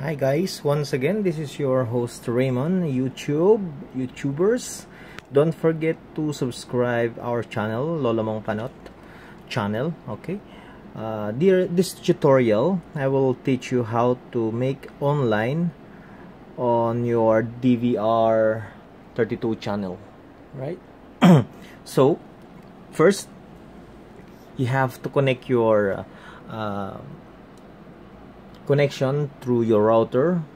Hi guys, once again this is your host Raymond, YouTube, YouTubers. Don't forget to subscribe our channel, Lolamong Panot channel, okay? Uh, dear, this tutorial, I will teach you how to make online on your DVR 32 channel, right? so, first, you have to connect your uh, connection through your router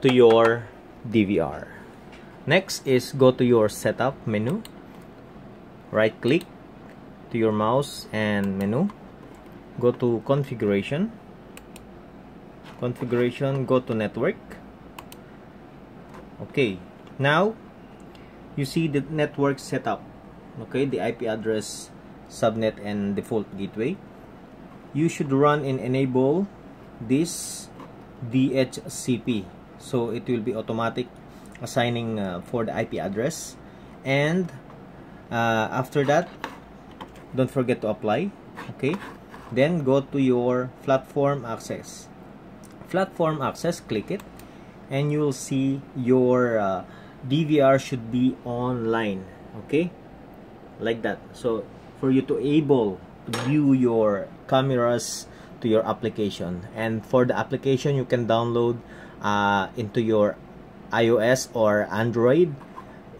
to your DVR. Next is go to your setup menu. Right click to your mouse and menu. Go to configuration. Configuration, go to network. Okay, now you see the network setup. Okay, the IP address, subnet, and default gateway you should run and enable this DHCP so it will be automatic assigning uh, for the IP address. And uh, after that don't forget to apply okay? Then go to your platform access. Platform access click it and you will see your uh, DVR should be online okay? Like that. So for you to able view your cameras to your application. And for the application you can download uh, into your iOS or Android.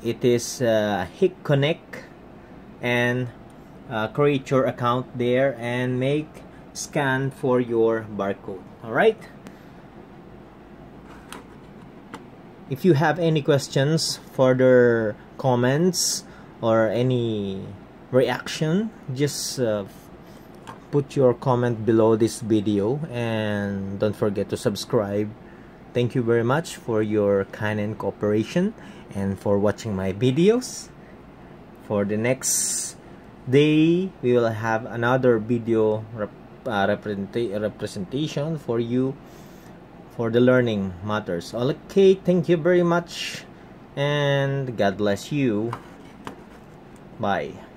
It is uh, Hik-Connect and uh, create your account there and make scan for your barcode. Alright if you have any questions further comments or any reaction just uh, put your comment below this video and don't forget to subscribe. Thank you very much for your kind and cooperation and for watching my videos. For the next day we will have another video rep uh, representation for you for the learning matters. Okay thank you very much and god bless you. Bye